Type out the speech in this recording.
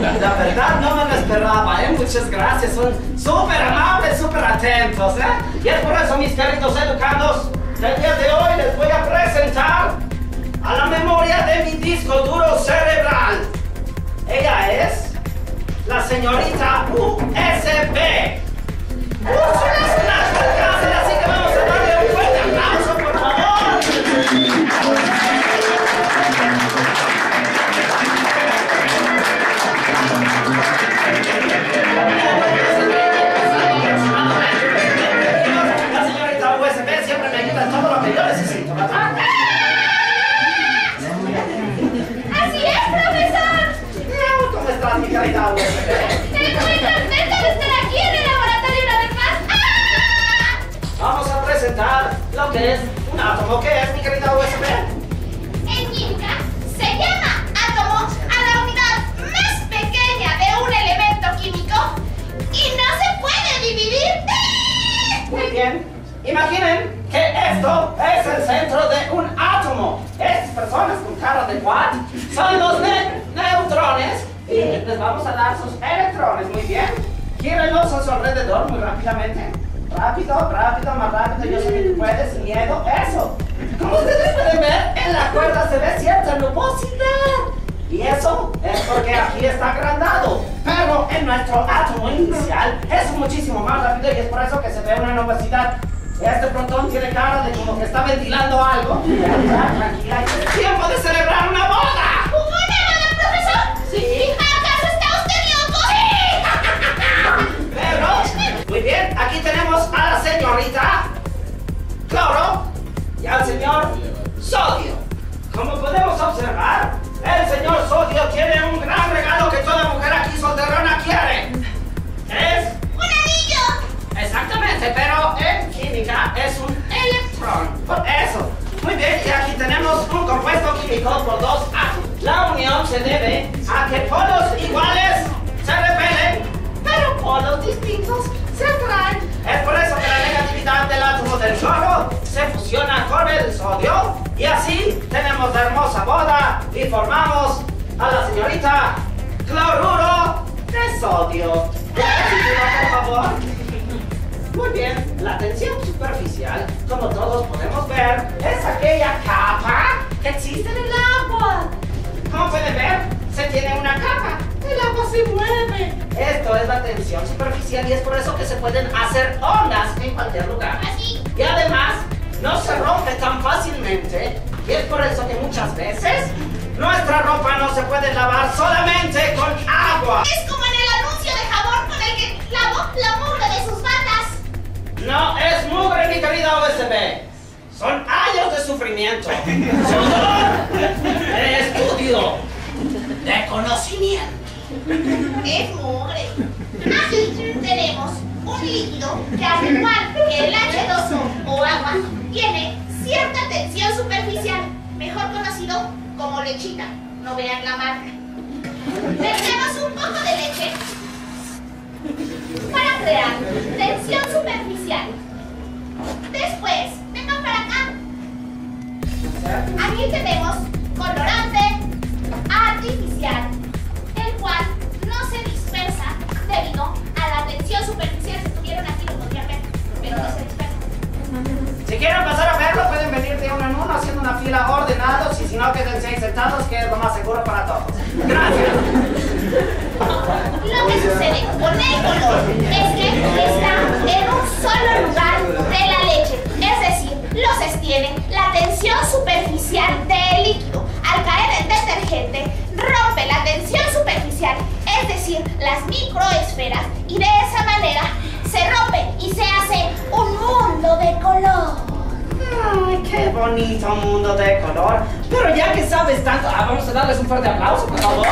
la, verdad no me lo esperaba, ¿eh? Muchas gracias, son súper amables, súper atentos, ¿eh? Y es por eso, mis queridos educandos, que el día de hoy les voy a presentar a la memoria de mi disco duro cerebral. Ella es la señorita USB. Que. ¡Así es, profesor! ¿Cómo estás, mi USB? Estoy muy de estar aquí en el laboratorio una vez más. ¡Ah! Vamos a presentar lo que es un átomo. ¿Qué es, mi querida USB? De son los ne- neutrones y les vamos a dar sus electrones. Muy bien. Gírenlos a su alrededor muy rápidamente. Rápido, rápido, más rápido. Yo sé que tú puedes, sin miedo. Eso. Como ustedes pueden ver, en la cuerda se ve cierta nubosidad. Y eso es porque aquí está agrandado. Pero en nuestro átomo inicial es muchísimo más rápido y es por eso que se ve una nubosidad. Este protón tiene cara de como que está ventilando algo. Tranquila. Es tiempo de celebrar una boda. ¿Una boda, profesor? Sí. ¿Acaso está usted loco? Pero, muy bien, aquí tenemos a la señorita Cloro y al señor Sodio. Como podemos observar, el señor Sodio tiene un gran regalo que toda mujer aquí solterona quiere. Tenemos un compuesto químico por dos átomos. La unión se debe a que polos iguales se repelen, pero polos distintos se atraen. Es por eso que la negatividad del átomo del cloro se fusiona con el sodio y así tenemos la hermosa boda y formamos a la señorita cloruro de sodio. Por favor. Muy bien, la tensión superficial, como todos podemos ver, es aquella capa que existe en el agua. Como pueden ver, se tiene una capa, el agua se mueve. Esto es la tensión superficial y es por eso que se pueden hacer ondas en cualquier lugar. Así. Y además, no se rompe tan fácilmente y es por eso que muchas veces nuestra ropa no se puede lavar solamente con agua. Es como en el anuncio de jabón con el que lavó la mugre de sus batas. No es mugre, mi querida OSB. Son años de sufrimiento, sudor, de estudio, de conocimiento. Es mugre. Aquí tenemos un líquido que al igual que el H2O o agua tiene cierta tensión superficial, mejor conocido como lechita. No vean la marca. Vertemos un poco de leche para crear tensión superficial. Haciendo una fila ordenados y si no, quédense sentados, que es lo más seguro para todos. Gracias. Lo que sucede con el color es que bonito mundo de color. Pero ya que sabes tanto, ah, vamos a darles un fuerte aplauso, por favor.